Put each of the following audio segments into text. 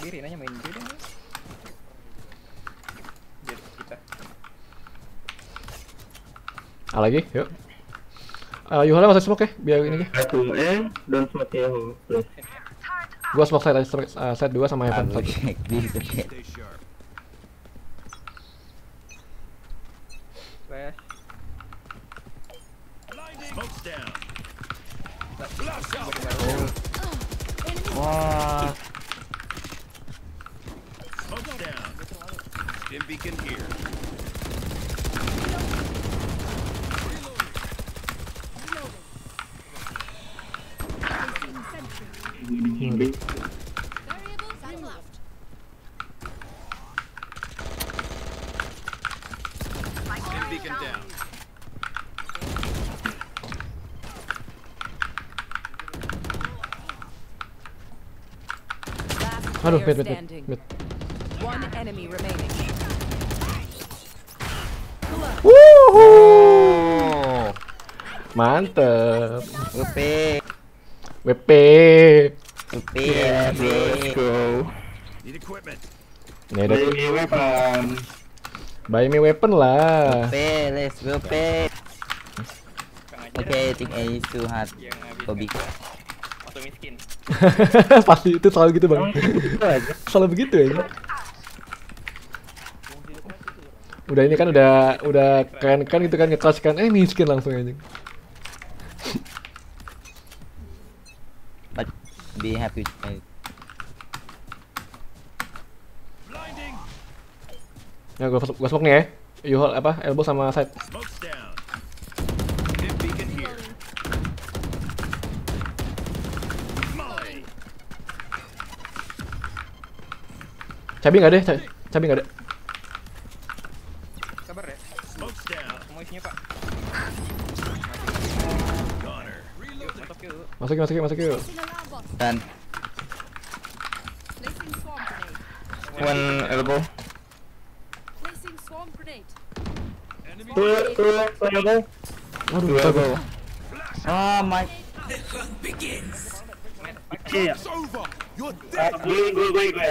Tadi Rinanya main dia dong. Jadi kita. Ah lagi, yuk. Uh, Yuhala masuk smoke ya, biar ini. Satu eh, don't smoke ya. Gua smoke side, side, uh, side 2 sama heaven Bagus, satu. bisa kayak. Stay sharp. Flash. Smoke's down. Wah, Smoke's down. Stim beacon here. Ini Variable left. Stim beacon down. Last Aduh, mid, mid, mid, standing. mid. One enemy remaining. Wuhu. Mantep. UP, WP. UP, Yeah, let's go. Need equipment. Nih ada Ini weapon. buy me weapon lah. UP, let's go UP. Kang aja Okay, I think A is too hard. Bobby. Auto miskin. Pasti itu selalu gitu bang. Selalu begitu ya. Udah ini kan udah udah keren kan gitu kan nge kan eh miskin langsung aja. But be happy. Ya gua gua smoke nih ya. You hold apa? Elbow sama side. Cabi nggak deh? Ca- Cabi nggak ada. Sabar ya. Semua isinya pak. Masuk yuk. Masuk yuk, masuk yuk. Dan Placing swarm grenade. One elbow. Placing swarm grenade. Enemy. Two, two, two elbow. Waduh, Two lupa elbow. gua. Oh my. It's over. You're dead. Gue, gue, gue, gue.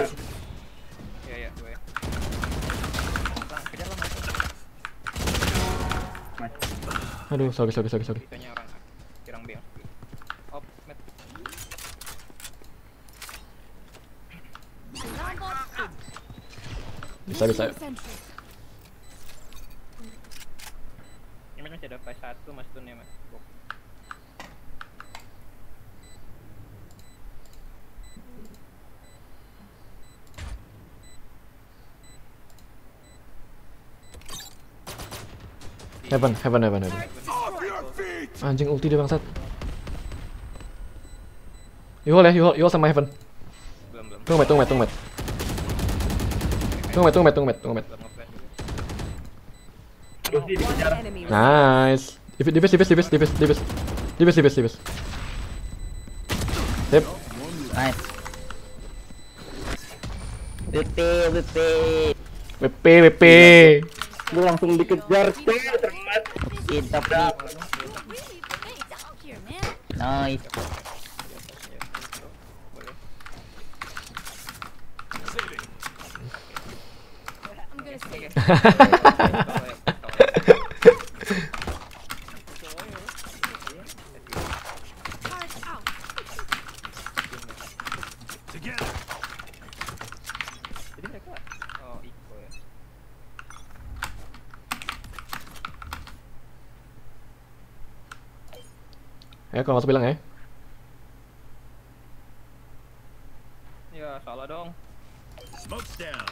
Aduh, sorry, sorry, sorry, sorry. Kitanya orang kirang B. Op met. Alarm bot. Bisa, bisa. Sentry. Ini masih ada flash satu mas tunnya mas. Bok. Heaven, heaven, heaven, heaven. Anjing ulti dia bangsat. You hold ya, you hold, you hold sama heaven. Tunggu, met, tunggu, met, tunggu, met. Tunggu, met, tunggu, met, tunggu, met, tunggu, met. Nice. Divis, divis, divis, divis, divis, divis. Divis, divis, divis. Sip. nice. WP, WP. WP, WP. Gue langsung dikejar. Tuh, termat. Kita Really grenades out here, man. Nice. Boleh. I'm gonna save. Tahu ya, tahu ya. Turret out. Together. Jadi mereka oh Iko ya. Ya, kalau masuk bilang ya. Ya salah dong. Smoke's down.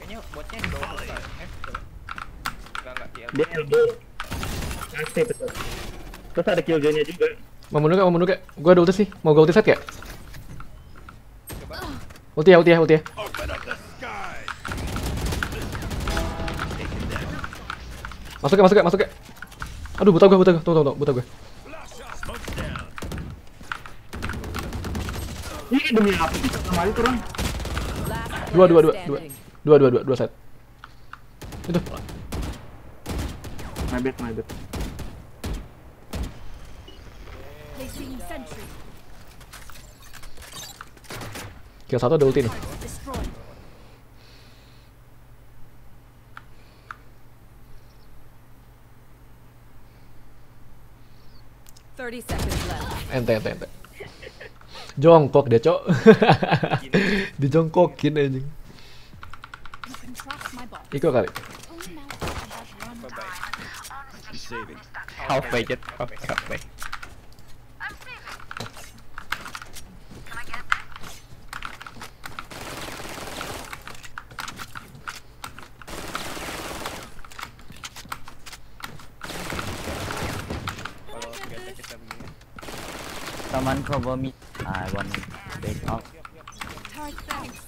Kayaknya botnya di bawah kita. Eh. Enggak enggak dia. Dia elbow. Asik betul. Terus ada killjoy-nya juga. Mau mundur gak? Mau mundur gak? Gua ada ulti sih. Mau gua ulti set gak? Coba. Ulti ya, ulti ya, ulti ya. Masuk gak, masuk gak, masuk gak? Aduh, buta gua, buta gua. Tunggu, tunggu, tunggu, buta down. Ini demi apa sih sama itu orang? Last Dua, dua, dua, dua. Dua, dua, dua, dua set. Itu. My bad, my bad. Kill satu ada ulti nih. Destroyed. Thirty seconds left. Ente ente ente. Jongkok dia, Cok. Dijongkokin anjing. Boss. Iko kali. Only now has run Bye bye. I'm saving. Halfway jet. Halfway. Halfway. Kalau biasa kita begini. Someone cover me. I want break out. Turret thanks.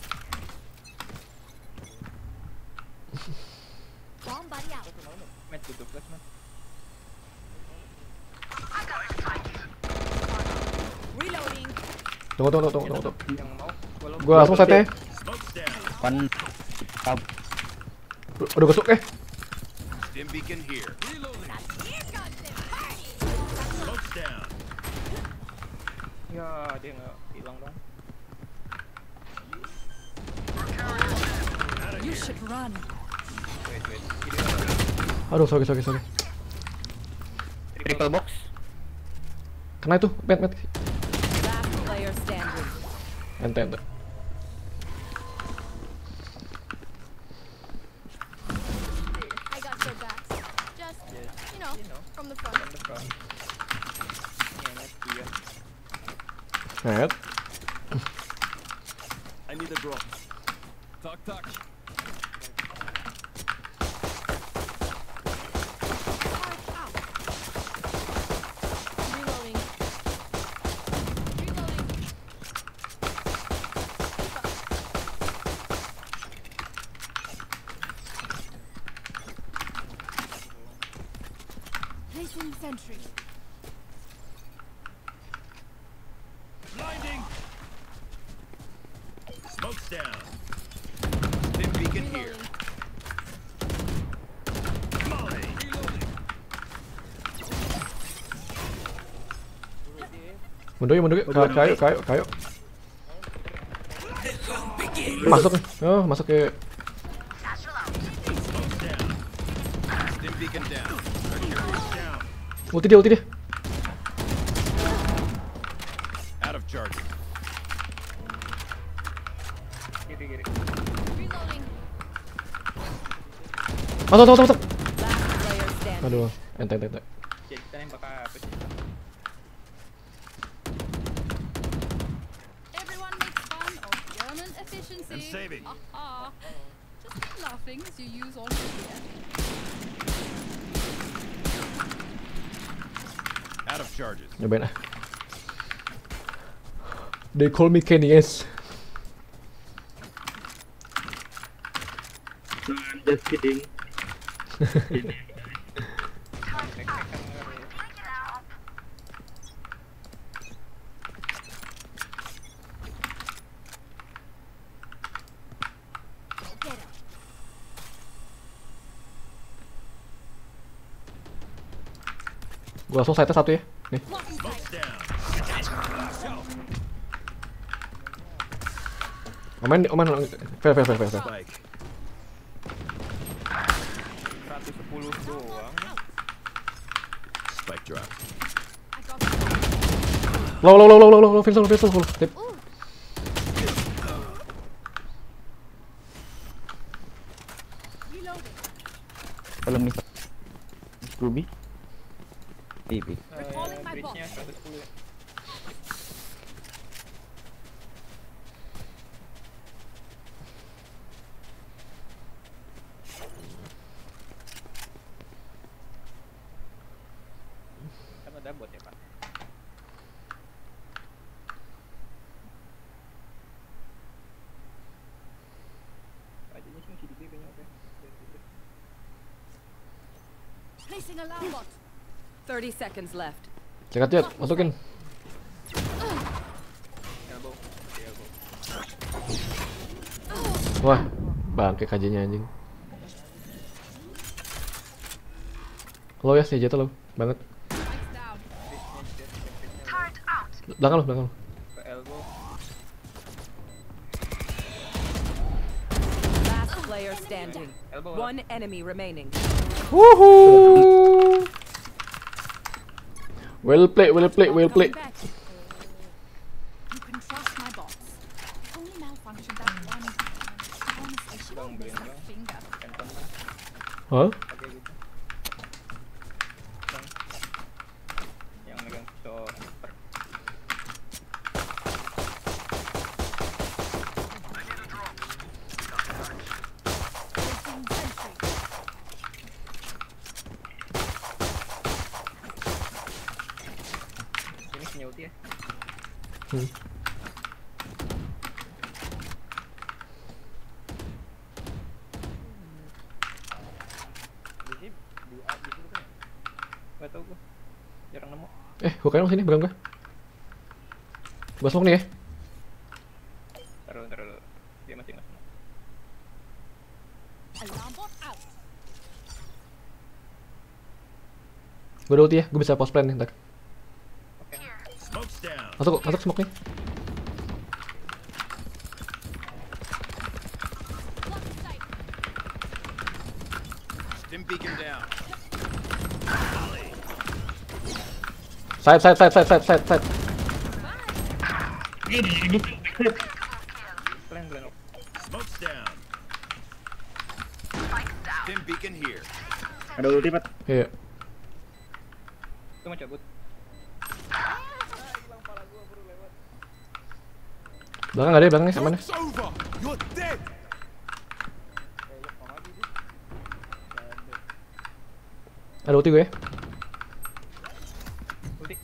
Bomb buddy out. Mat tutup flash mat. Reloading. Tunggu tunggu tunggu tunggu. tunggu. Yang mau. Kalau Gua langsung sate. Smoke's down. One top. Udah gosok eh. Dim beacon here. Reloading. Ya dia nggak hilang dong. You should run. Wait wait. Aduh, sorry sorry sorry. Triple box. Kena itu, met met. Ente ente. I got your back. Just, you know, You know. from the front. From the front. Ini mat dia. Met. I need a drop. Talk, talk. Turret out. Reloading. Reloading. Placing sentry. Blinding. Smoke's down. Beacon here. Molly. Mundur yuk, mundur yuk. Ka- Kayu, kayu, kayu. Masuk nih. Oh, masuk ke down. ulti dia, ulti dia. Masuk, masuk, masuk. Last player. Aduh, ente ente ente. Kita nembak apa sih? Everyone makes fun of German efficiency. I'm saving. Aha. Just keep laughing as you use all your gear. Out of charges. Nyobain ah. They call me Kenny S. I'm just kidding. Gua langsung site satu ya. Nih. Omen, omen, fair, fair, fair, fair, doang. Spike drop. Low, low, low, low, low, low, Vincent, Vincent, low. Tip. Ada bot ya pak. Aja sih masih di kayaknya oke. Placing alarm bot. Thirty seconds left. Cekat jet, masukin. Elbow. Wah, bangke kajinya anjing. Low ya, si jet low. Banget. Belakang lu, belakang lu. Last player standing. Elbow. One enemy remaining. Woohoo! Well played, well played, well played. Back. You can trust my boss. Only malfunctioned that one. Honestly, she won't miss a finger. Handphone kan. Gitu. Yang megang pisau Jarang nemu. Eh, gua kayaknya sini, belakang gua. Gua smoke nih ya. Taruh taruh dulu. Dia masih nggak out. Gua ada ulti ya, gua bisa post plan nih ntar. Oke. Smoke's down. Masuk, masuk smoke nih. Block sight. Stim beacon down. Side, side, side, side, side, side, side. Ini ini Plan plan. Smoke's down. Stim beacon here. ada ulti Pat. Iya. Itu mau cabut. Belakang nggak ada, ya, belakang nih, aman nih. Dead. Ada ulti gue ya. Ulti.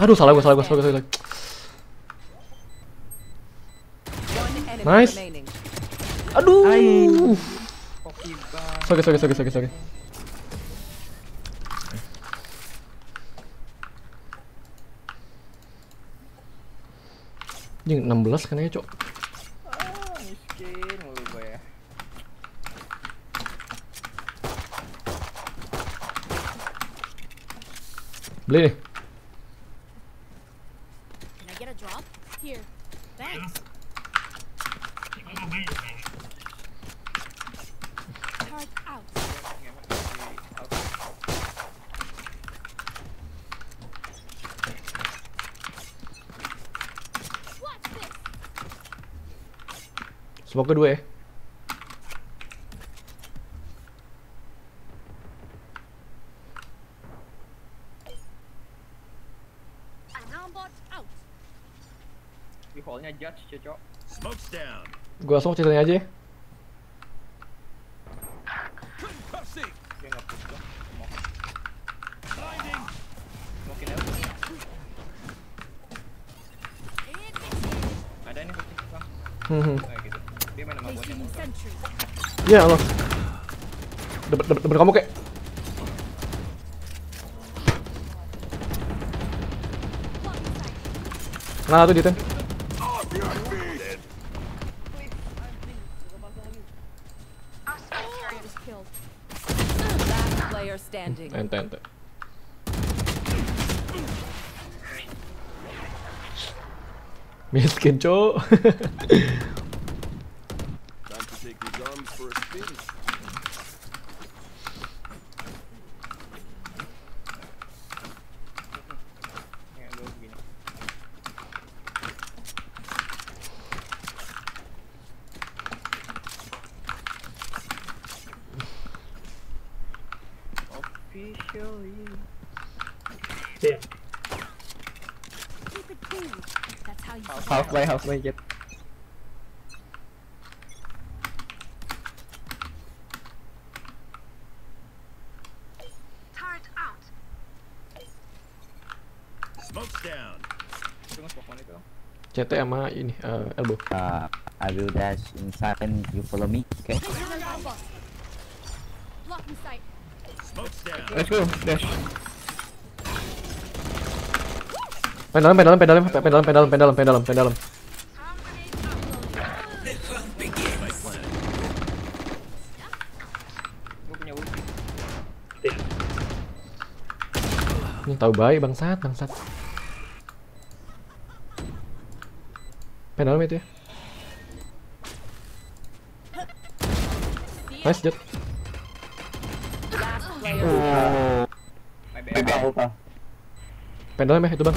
Aduh, salah gua, salah gua, salah gua, salah enemy Nice. Aduh. Sorry, sorry, sorry, sorry, sorry. Jing 16 kan ya, Cok. Ah, miskin mulu gue ya. Beli nih I get a drop? Here. Thanks. Turret out. Ngemek di out. Watch this. Smoke kedua ya. Di hallnya judge cocok. Gua smoke ceritanya aja ya. Concussing. Dia nggak push tuh. Mau Blinding. mungkin elbow. Ada nih ulti bang. Hmm, hmm. Kayak gitu. Dia main sama botnya. Placing sentry. Ya Allah. Dapat dapat dapat kamu kek. Nah, tuh di ten. Off your feet. Target is killed. Last player standing. Ente ente. Miskin, Cok. please. Officially. Yeah. Halfway, halfway half get. CT sama ini eh, elbow. Uh, I will dash inside and you follow me. Okay. Let's go, dash. Pen dalam, pen dalam, pen dalam, pen dalam, ulti. tahu baik bangsat, bangsat. Penal itu ya. Nice jet. Oh. Penal meh itu bang.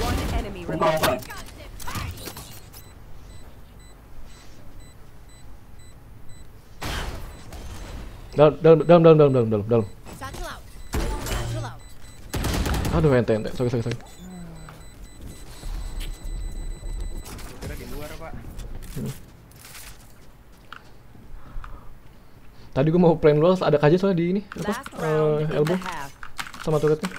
Dalam, dalam, dalam, dalam, dalam, dalam, dalam, dalam. Aduh ente ente, sorry sorry sorry. Tadi gua mau plan luas ada kajian soalnya di ini apa? Eh, in elbow sama turretnya.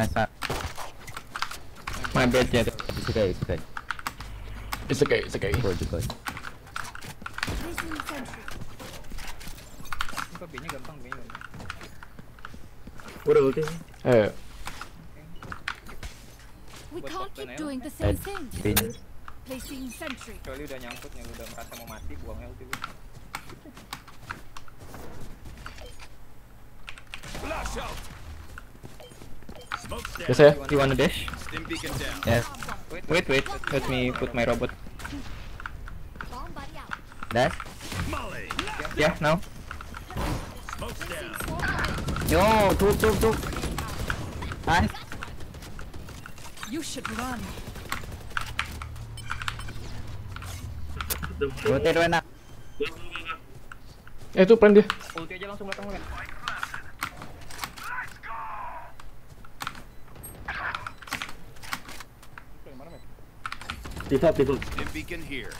shot. My bad, Jet. It's okay, it's okay. It's okay, it's okay. B-nya gampang, B-nya gampang. Udah ulti. Eh, We can't keep doing the same thing. Placing sentry. Kecuali udah nyangkut, yang udah merasa mau mati, buang ulti. Flash out. Down. biasa ya. You wanna dash? Yes. Wait, Wait, wait. Let me put my robot. Bomb buddy out. Dash. Yeah, now. Yo, tuk, tuk, tuk. Nice. You should run. Right now. Eh itu plan dia. ulti aja langsung belakang lu. Pivot, pivot. Stim beacon here.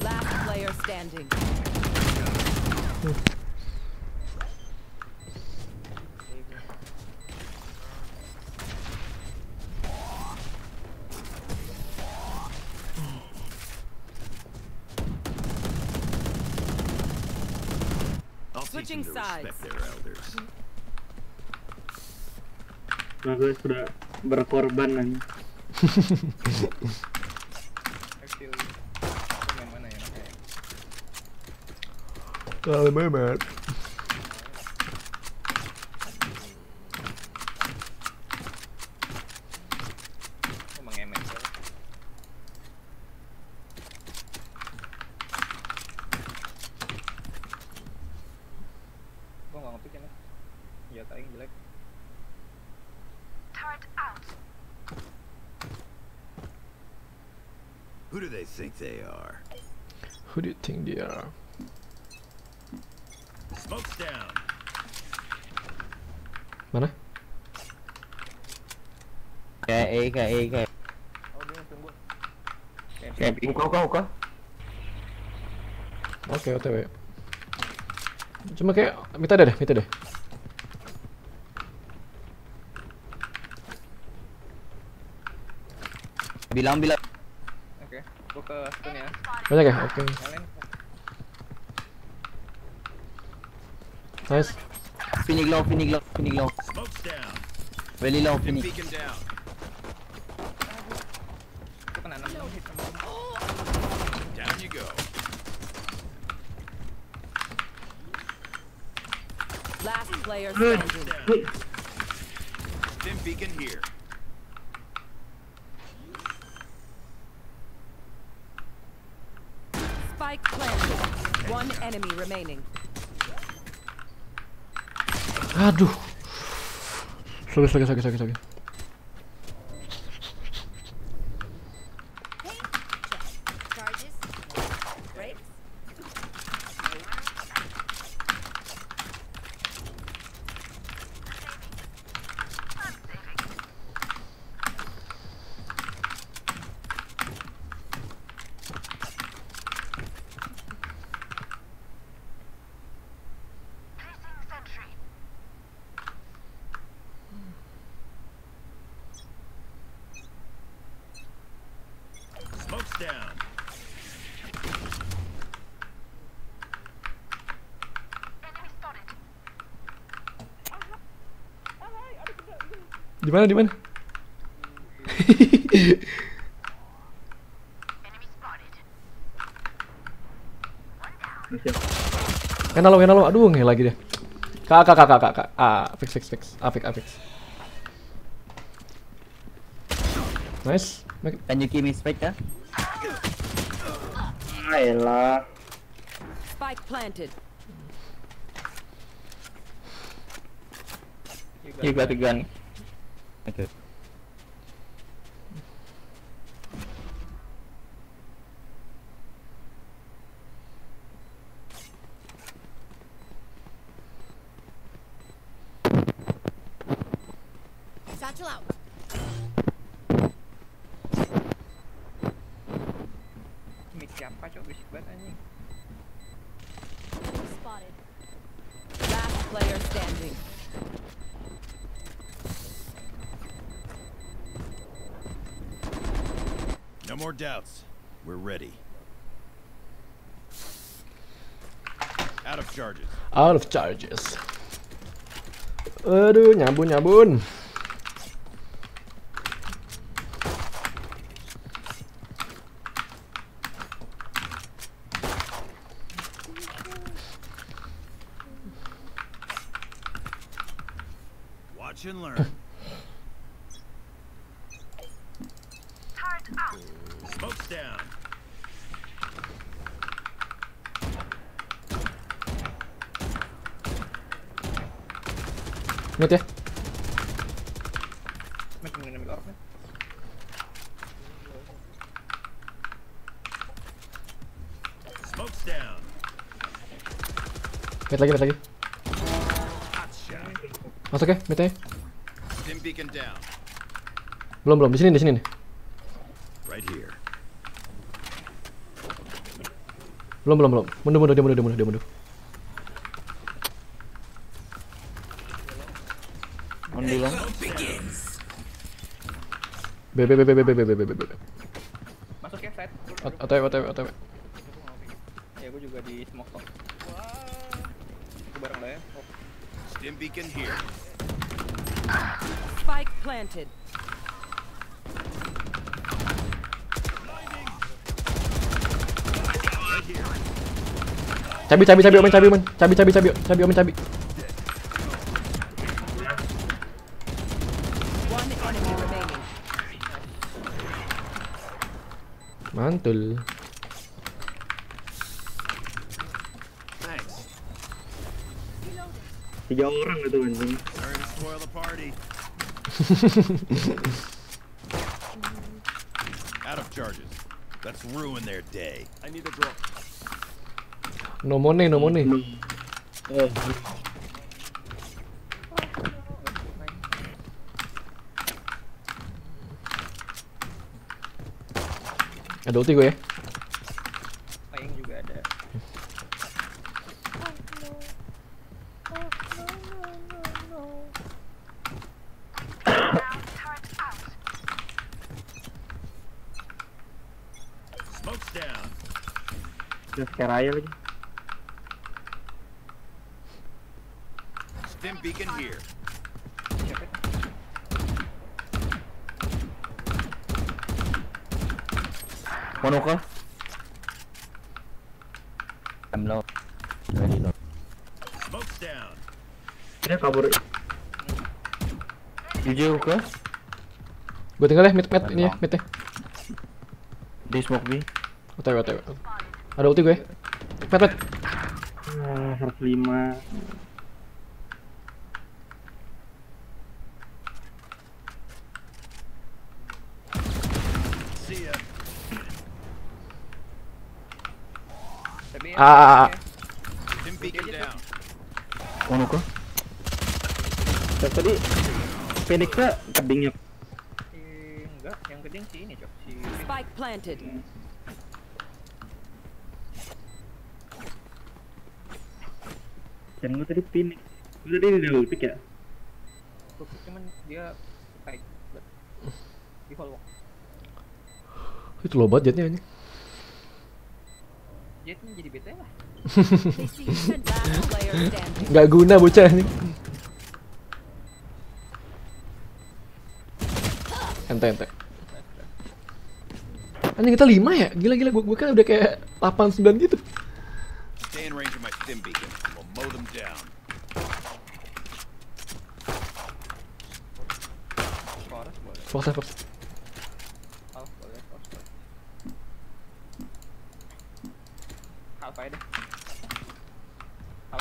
Last player standing. I'll respect their elders. Nah, gue sudah berkorban nih. I feel you. Aku main mana ya? Oke. Kalau Mehmet. Aku mengemen soalnya. Gua nggak ngepick ya. Ya taing jelek. Who do they think they are? Who do you think they are? Smoke's down. Mana? Kayak A, kayak A, kayak. Oh. Kayak Buka, buka, buka. Oke, OTW. Cuma kayak minta deh, minta deh. Bilang, bilang. Gua ke stun ya. Banyak ya? Oke. Kalian Nice. Finish low, finish low, finish low. Smoke's down. Very low, Stim finish. beacon down. itu kena 6 hit sama Down you go. Last player standing. Stim beacon here. Spike planted. One enemy remaining. Aduh. Sorry, sorry, sorry, sorry. Charges. Brakes. Smoke's down. Di mana, di mana? Kena lo, kena lo. Aduh, nge lagi dia. Kak, kak, kak, kak, kak. Ah, fix, fix, fix. Ah, fix, ah, fix. Nice. Make- Can you give me spike ya? Ah, elah. Spike planted. You got the gun. Okay. More doubts. We're ready. Out of charges. Out of charges. Aduh, nyambun, nyambun. Mid lagi, mid lagi. Masuk ya, ya. Down. Belum, belum. Di sini, di sini nih. Belum, belum, belum. Mundur, mundur, dia mundur, dia mundur, dia mundur. Dulu. B, B, B, B, B, B, B, B, B, B, B. Masuk ya, side. OTW, OTW, OTW. Ya gue juga di smoke bareng lah ya. Oh, Stim beacon here. Spike planted. Cabi, cabi, cabi, omen, cabi, omen. Cabi, cabi, cabi, cabi, omen, cabi. One enemy remaining. Mantul. Thanks. Tiga orang itu anjing. Out of charges. Let's ruin their day. I need a drop. No money, no money. Oh, Ada ulti gue ya. Payung juga ada. Smoke's down. Scare aja lagi. Stim beacon here. Monoka. I'm low. Very low. Smoke's down. Dia kabur. Jujur ke? Gue tinggal ya, mid, mid, ini ya, mid ya. Di smoke B. OTW, OTW. Ada ulti gue. Pet, pet. Ah, harus lima. Ah, ah. ah, ah. Mana kok? Tadi Phoenix kedingnya. Hmm, enggak, yang keding sih ini, Cok. Si Spike planted. Hmm. Dan gue tadi pin Gue tadi di double pick ya. Cuman dia kayak di follow. Itu lo budgetnya ini jet jadi bete lah. Gak guna bocah ini. Ente ente. Ini kita lima ya? Gila gila gua, gua kan udah kayak 8 9 gitu. We'll mow them down. Forest boleh. Fox ya, Fox. Half boleh. Forest boleh. Half aja deh.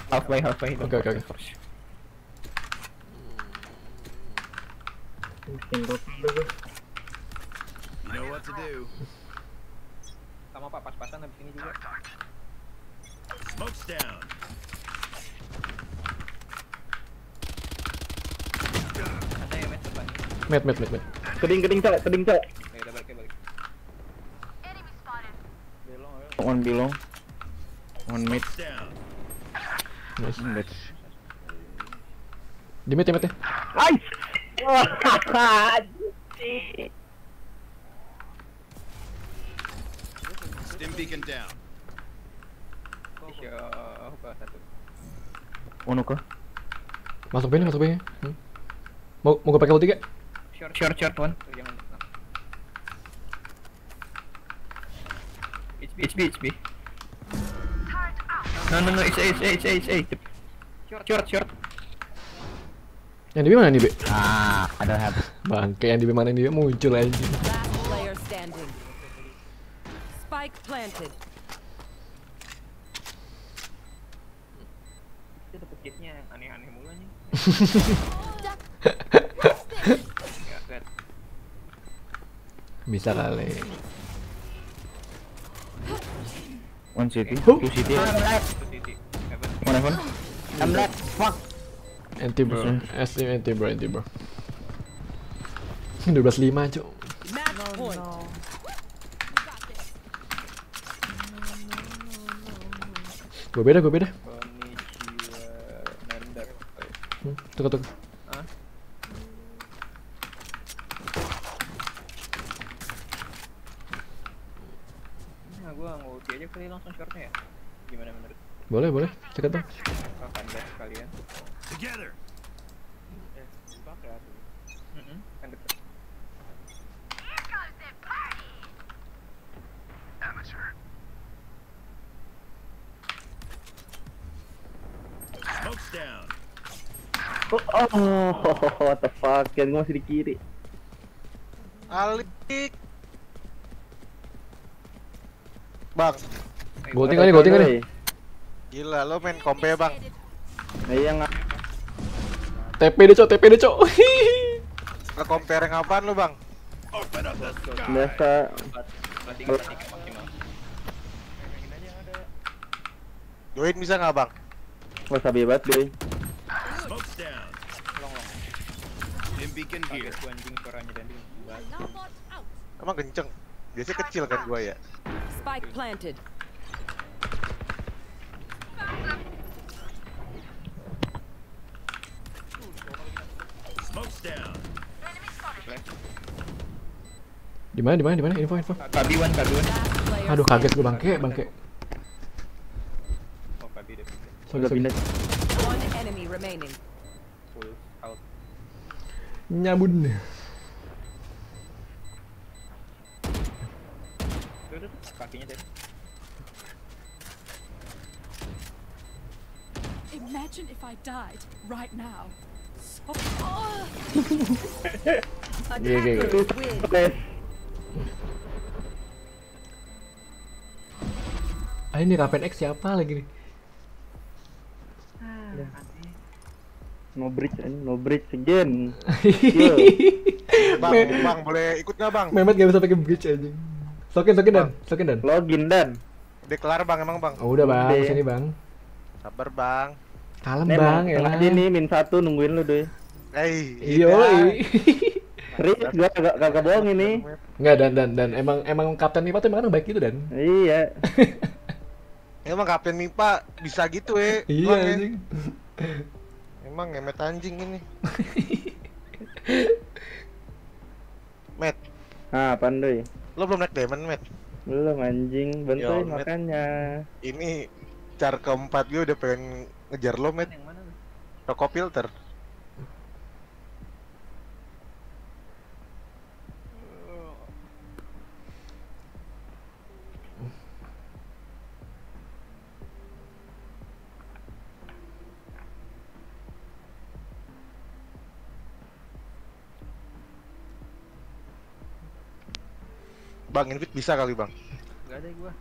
Half by half by. Oke, oke, oke. Bikin roti lu gue. You know what to do. Sama pak pas-pasan habis ini juga. Smoke's down. Ada yang match Met, met, met, met. Keding keding cok, keding ayo. One below. One mid. Nice. Mid. Di met ya, met ya. Nice. Stim beacon down. Uno kah? Masuk B nih, masuk B nya. Hmm. Mau, mau gue pakai ulti gak? Short Short, short, one. Oh, jangan. HP HB HB. No no no, it's A, it's A, it's A, it's A. short Short short. Yang di B mana nih, B? Ah, ada habis. Bangke yang di B mana nih, B? muncul aja. Last player standing. Spike planted. Itu kitnya yang aneh-aneh mulu nih. Ya, lihat. Bisa kali. One city. Two city. One heaven. I'm left. Fuck. Anti bro. S anti bro, anti bro. 12-5 cuk. Match point. Gue beda, gue beda. Hmm, tuh, tuh. Hah? Nah, gua kali langsung shortnya ya. Gimana menurut? Boleh, boleh. Cekat bang. Oh, kandas kalian. Together. Eh, pakai atuh. Heeh, kan deket. Smoke's down. Oh, oh, what the fuck? Kan gua masih di kiri. Alik. Bang, Nih, gue tinggal nih. gila lo main kompe bang. Nah, iya nggak? TP deh cok, TP deh cok. Lo compare yang apaan lo bang? Biasa. Join bisa nggak bang? Gua sabi banget deh. Emang kenceng. Biasanya kecil kan gua ya. Spike planted. Smoke's down. Di mana, di mana, di mana? Info, info. Kabi one, Aduh, kaget gue bangke, bangke. Oh, kabi deh. Sorry, Udah sorry. pindah. One enemy remaining. Full out. Nyabun. Kakinya. Imagine if I died right now. So. Oh. Attackers win. Ah ini Raven X siapa lagi nih? No bridge, anjing, no bridge again. Bang, Me- bang boleh ikut nggak bang? Mehmet gak bisa pakai bridge anjing. Sokin, sokin dan, sokin dan. Login dan. Udah kelar bang emang bang. Oh, udah bang, Udah. sini bang. Sabar bang. Kalem Nih, bang, Bang, ya aja nih, min satu nungguin lu deh. Eh, Iyo, Serius, gua kagak kagak bohong ini. Enggak dan dan dan emang emang kapten Mipa tuh emang kan baik gitu dan. Iya. Emang kapten MIPA bisa gitu eh. Iya Bang, ya. anjing. Emang ngemet anjing ini. Met, Ah, apaan doi? lo belum naik diamond, Met. Belum anjing, Met. makanya. Ini car keempat gue udah pengen ngejar lo, Met. Yang mana tuh? Rokok filter. Bang, invite bisa kali bang. Gak ada gua.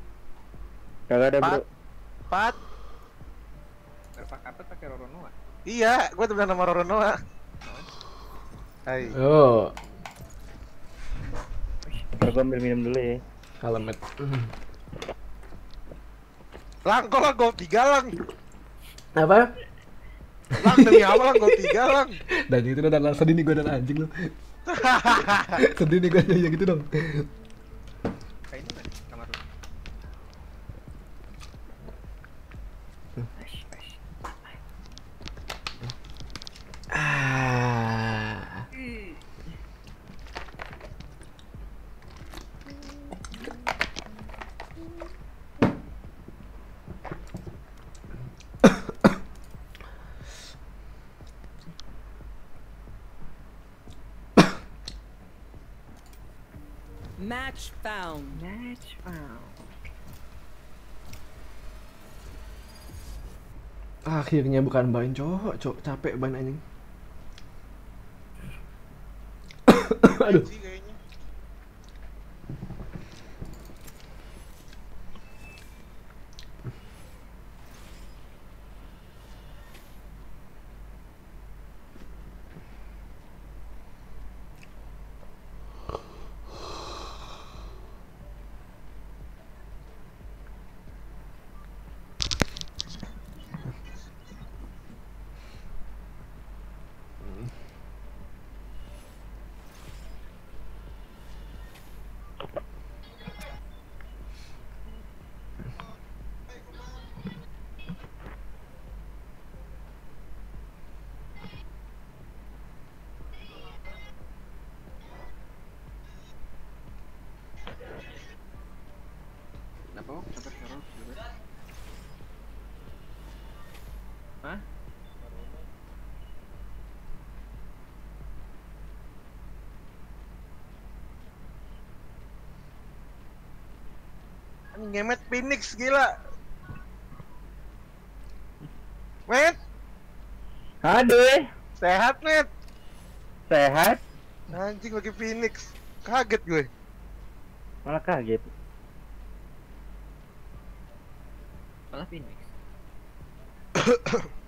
Kagak ada bro. Pat. Pat. Berpak karpet pakai Roronoa. Iya, gua temenan sama Roronoa. Hai. Oh, Ntar gua ambil minum dulu ya. alamet. Lang, kok lang gol tiga lang. Apa? Lang demi apa lang gol tiga lang. Dan itu udah sedih nih gue dan anjing lu. sedih nih gue ya gitu dong. Kayak ini mana? Kamar lu. Ah. Match found. Akhirnya bukan ban cowok, cowok capek ban anjing. Aduh. Kenapa kok sampai sekarang? Hah? Ngemet Phoenix gila. Met, Aduh, sehat net. sehat. Anjing lagi Phoenix. Kaget gue. Malah kaget. Malah Phoenix.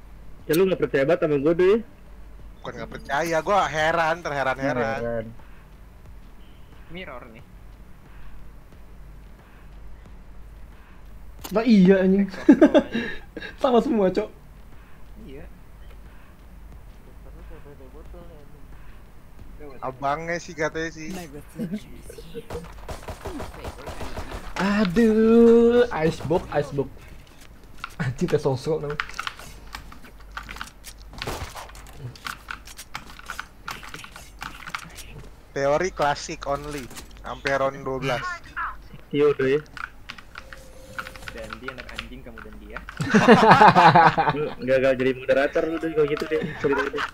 Ya lu gak percaya banget sama gue deh. Bukan nggak percaya, gua heran, terheran-heran. Mirror nih. Nah iya anjing. Sama semua, Cok. Iya. Abangnya sih katanya sih. Aduh, icebox, icebox. Anjing kayak sosok namanya. Teori klasik only. Sampai round 12. Iya udah ya. Dan dia anak anjing kamu dan dia. Lu gagal jadi moderator lu deh kalau gitu deh. Cerita deh.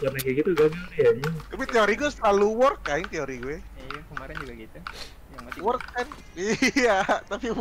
Karena kayak gitu gagal deh anjing. Tapi teori gue selalu work kan teori gue. Iya kemarin juga gitu. Work kan? Iya, tapi work.